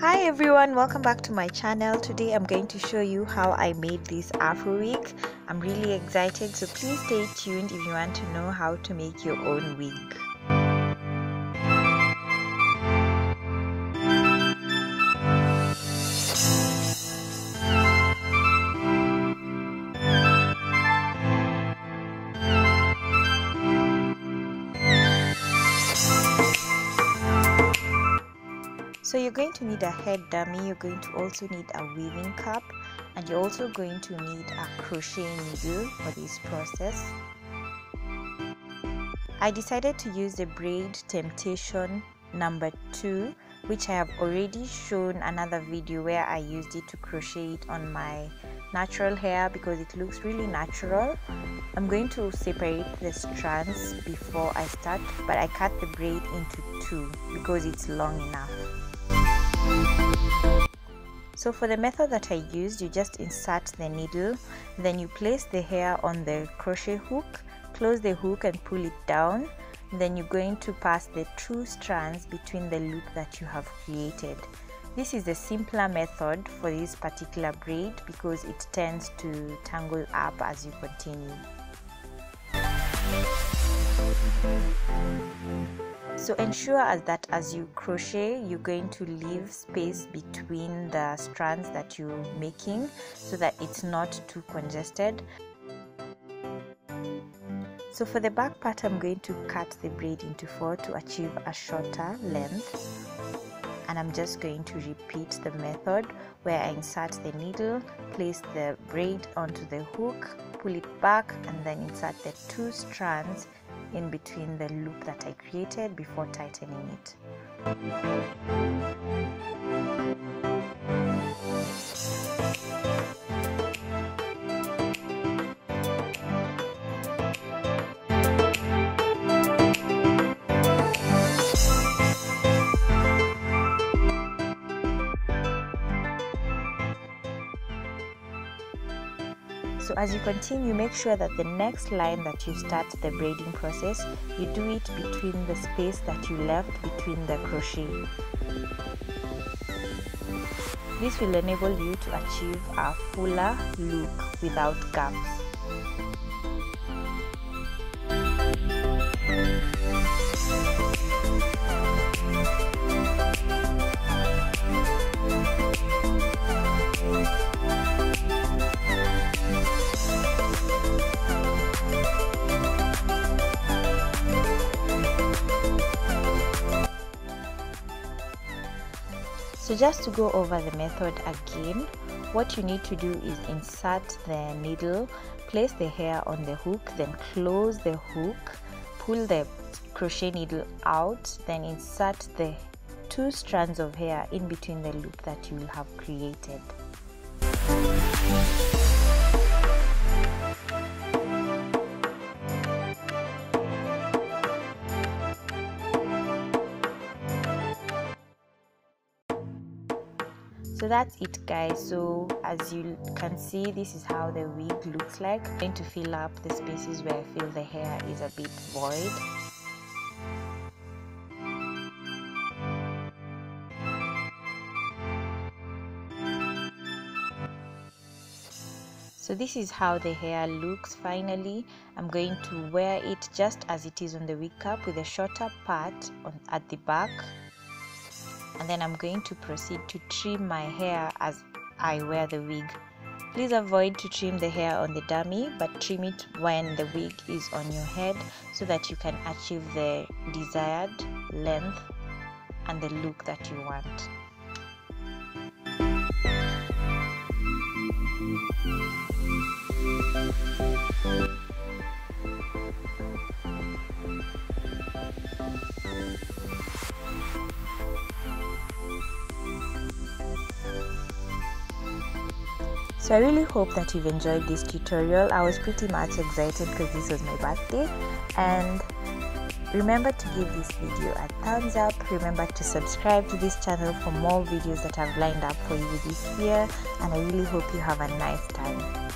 Hi everyone, welcome back to my channel. Today I'm going to show you how I made this afro wig. I'm really excited so please stay tuned if you want to know how to make your own wig. So you're going to need a head dummy, you're going to also need a weaving cap and you're also going to need a crochet needle for this process. I decided to use the braid temptation number 2 which I have already shown another video where I used it to crochet it on my natural hair because it looks really natural. I'm going to separate the strands before I start but I cut the braid into two because it's long enough. So for the method that I used, you just insert the needle, then you place the hair on the crochet hook, close the hook and pull it down. Then you're going to pass the two strands between the loop that you have created. This is a simpler method for this particular braid because it tends to tangle up as you continue. So ensure that as you crochet, you're going to leave space between the strands that you're making so that it's not too congested. So for the back part, I'm going to cut the braid into four to achieve a shorter length. And I'm just going to repeat the method where I insert the needle, place the braid onto the hook, pull it back, and then insert the two strands in between the loop that I created before tightening it. So as you continue make sure that the next line that you start the braiding process you do it between the space that you left between the crochet. This will enable you to achieve a fuller look without gaps So just to go over the method again, what you need to do is insert the needle, place the hair on the hook, then close the hook, pull the crochet needle out, then insert the two strands of hair in between the loop that you have created. So that's it guys. So as you can see this is how the wig looks like. I'm going to fill up the spaces where I feel the hair is a bit void. So this is how the hair looks finally. I'm going to wear it just as it is on the wig cap with a shorter part on, at the back and then I'm going to proceed to trim my hair as I wear the wig. Please avoid to trim the hair on the dummy but trim it when the wig is on your head so that you can achieve the desired length and the look that you want. So I really hope that you've enjoyed this tutorial. I was pretty much excited because this was my birthday and remember to give this video a thumbs up. Remember to subscribe to this channel for more videos that I've lined up for you this year and I really hope you have a nice time.